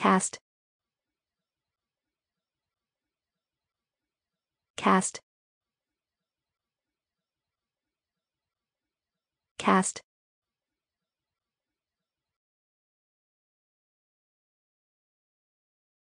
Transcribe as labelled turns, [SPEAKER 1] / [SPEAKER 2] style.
[SPEAKER 1] cast. Cast. Cast.